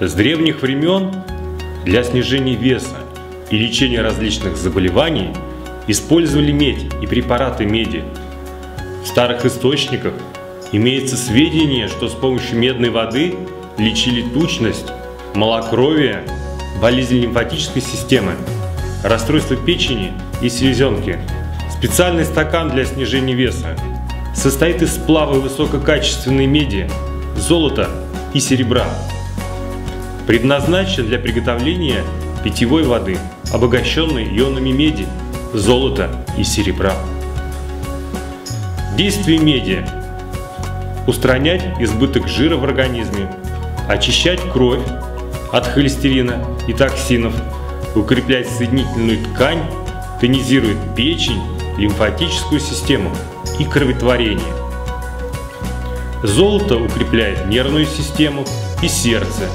С древних времен для снижения веса и лечения различных заболеваний использовали медь и препараты меди. В старых источниках имеется сведения, что с помощью медной воды лечили тучность, малокровие, болезнь лимфатической системы, расстройство печени и селезенки. Специальный стакан для снижения веса состоит из сплава высококачественной меди, золота и серебра. Предназначен для приготовления питьевой воды, обогащенной ионами меди, золота и серебра. Действие меди – устранять избыток жира в организме, очищать кровь от холестерина и токсинов, укреплять соединительную ткань, тонизирует печень, лимфатическую систему и кроветворение. Золото укрепляет нервную систему и сердце,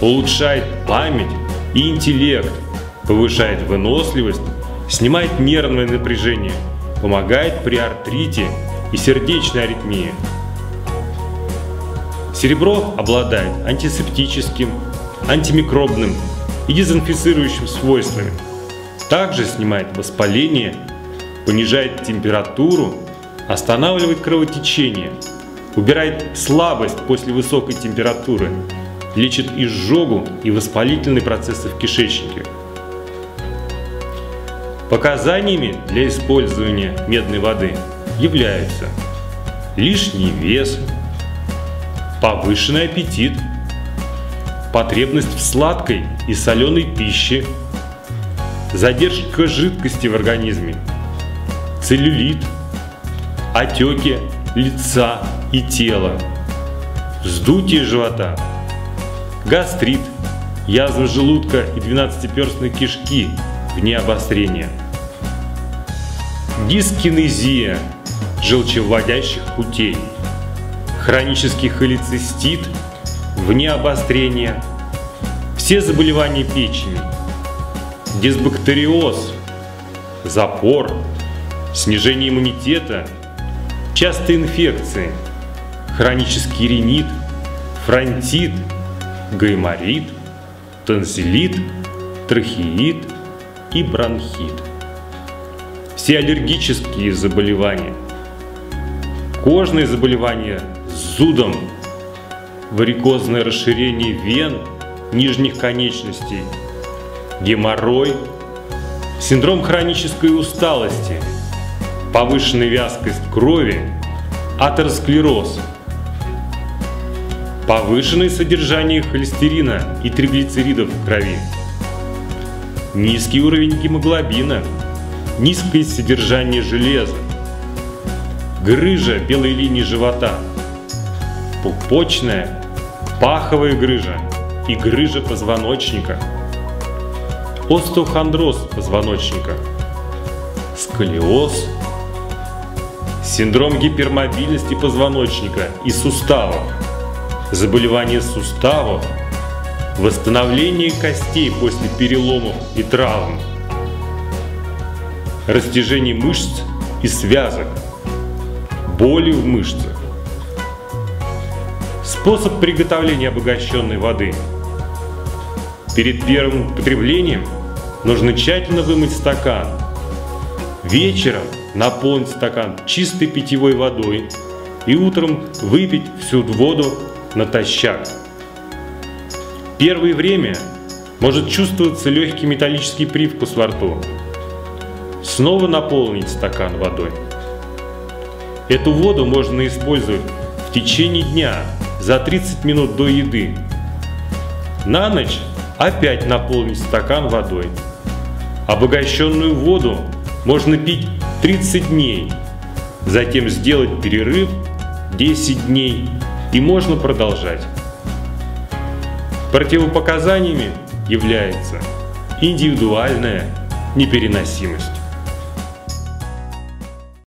улучшает память и интеллект, повышает выносливость, снимает нервное напряжение, помогает при артрите и сердечной аритмии. Серебро обладает антисептическим, антимикробным и дезинфицирующим свойствами. Также снимает воспаление, понижает температуру, останавливает кровотечение, убирает слабость после высокой температуры, лечит изжогу и воспалительные процессы в кишечнике. Показаниями для использования медной воды являются лишний вес, повышенный аппетит, потребность в сладкой и соленой пище, задержка жидкости в организме, целлюлит, отеки лица и тела, вздутие живота, гастрит, язва желудка и двенадцатиперстной кишки вне обострения, дискинезия желчевыводящих путей, хронический холецистит вне обострения, все заболевания печени, дисбактериоз, запор, снижение иммунитета, частые инфекции, хронический ринит, фронтит, гайморит, тонзиллит, трахеит и бронхит. Все аллергические заболевания, кожные заболевания с зудом, варикозное расширение вен нижних конечностей, геморрой, синдром хронической усталости, повышенная вязкость крови, атеросклероз, повышенное содержание холестерина и триглицеридов в крови, низкий уровень гемоглобина, низкое содержание железа, грыжа белой линии живота, пупочная, паховая грыжа и грыжа позвоночника, остеохондроз позвоночника, сколиоз, синдром гипермобильности позвоночника и суставов, заболевания суставов, восстановление костей после переломов и травм, растяжение мышц и связок, боли в мышцах. Способ приготовления обогащенной воды. Перед первым употреблением нужно тщательно вымыть стакан. Вечером наполнить стакан чистой питьевой водой и утром выпить всю воду натощак. Первое время может чувствоваться легкий металлический привкус во рту. Снова наполнить стакан водой. Эту воду можно использовать в течение дня за 30 минут до еды. На ночь опять наполнить стакан водой. Обогащенную воду можно пить 30 дней, затем сделать перерыв 10 дней и можно продолжать. Противопоказаниями является индивидуальная непереносимость.